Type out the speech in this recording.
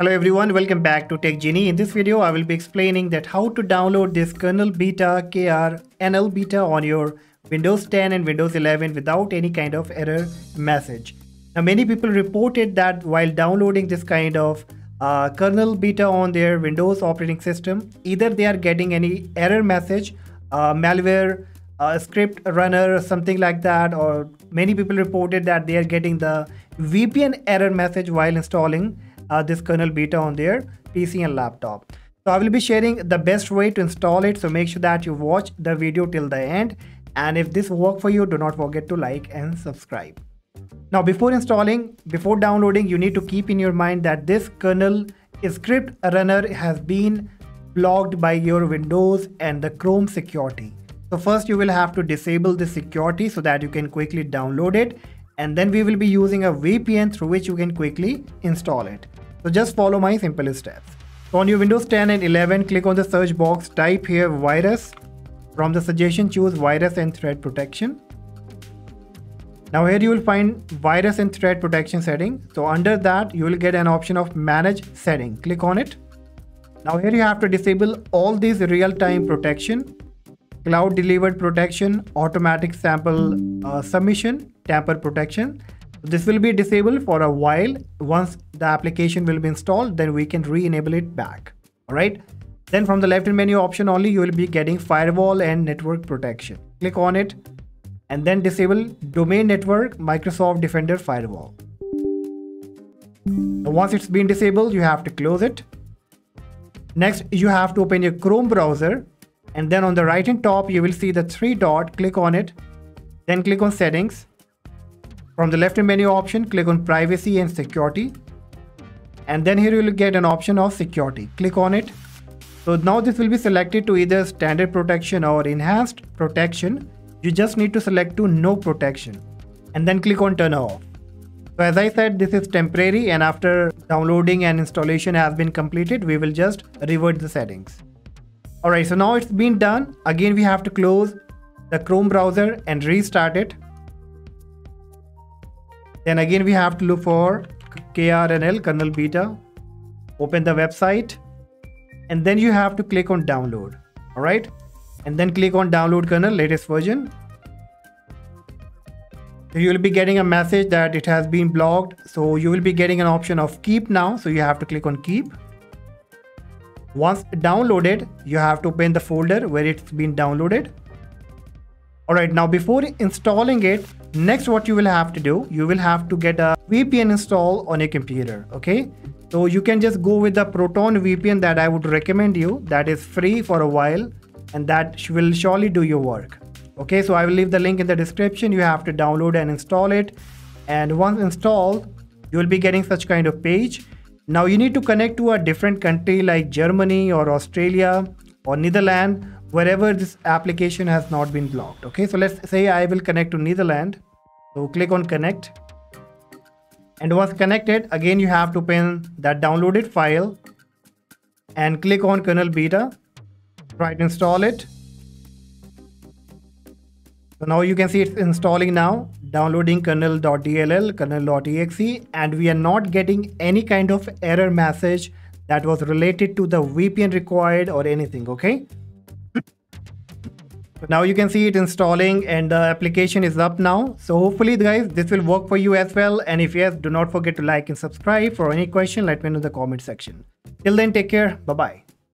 Hello everyone, welcome back to Tech Gene. In this video, I will be explaining that how to download this kernel beta KR NL beta on your Windows 10 and Windows 11 without any kind of error message. Now, many people reported that while downloading this kind of uh, kernel beta on their Windows operating system, either they are getting any error message, uh, malware, uh, script runner, or something like that, or many people reported that they are getting the VPN error message while installing uh, this kernel beta on their PC and laptop. So I will be sharing the best way to install it. So make sure that you watch the video till the end. And if this work for you, do not forget to like and subscribe. Now before installing, before downloading, you need to keep in your mind that this kernel script runner has been blocked by your Windows and the Chrome security. So first you will have to disable the security so that you can quickly download it and then we will be using a VPN through which you can quickly install it. So just follow my simple steps. So on your Windows 10 and 11, click on the search box, type here virus. From the suggestion, choose virus and threat protection. Now here you will find virus and threat protection setting. So under that, you will get an option of manage setting. Click on it. Now here you have to disable all these real-time protection, cloud delivered protection, automatic sample uh, submission, tamper protection. This will be disabled for a while. Once the application will be installed, then we can re-enable it back. All right. Then from the left hand menu option only, you will be getting firewall and network protection. Click on it and then disable domain network Microsoft Defender firewall. Once it's been disabled, you have to close it. Next, you have to open your Chrome browser and then on the right hand top, you will see the three dot, click on it, then click on settings from the left menu option, click on privacy and security. And then here you will get an option of security. Click on it. So now this will be selected to either standard protection or enhanced protection. You just need to select to no protection and then click on turn off. So as I said, this is temporary and after downloading and installation has been completed, we will just revert the settings. Alright, so now it's been done. Again, we have to close the Chrome browser and restart it. Then again, we have to look for KRNL kernel beta. Open the website and then you have to click on download. All right. And then click on download kernel latest version. You will be getting a message that it has been blocked. So you will be getting an option of keep now. So you have to click on keep. Once downloaded, you have to open the folder where it's been downloaded. Alright, now before installing it, next what you will have to do, you will have to get a VPN install on your computer, okay? So you can just go with the Proton VPN that I would recommend you that is free for a while and that will surely do your work. Okay, so I will leave the link in the description. You have to download and install it. And once installed, you will be getting such kind of page. Now you need to connect to a different country like Germany or Australia or Netherlands wherever this application has not been blocked. Okay, so let's say I will connect to Netherlands. So click on connect. And once connected, again you have to pin that downloaded file and click on kernel beta. Try to install it. So now you can see it's installing now, downloading kernel.dll, kernel.exe, and we are not getting any kind of error message that was related to the VPN required or anything, okay? Now you can see it installing and the application is up now. So hopefully guys this will work for you as well. And if yes do not forget to like and subscribe. For any question let me know in the comment section. Till then take care. Bye bye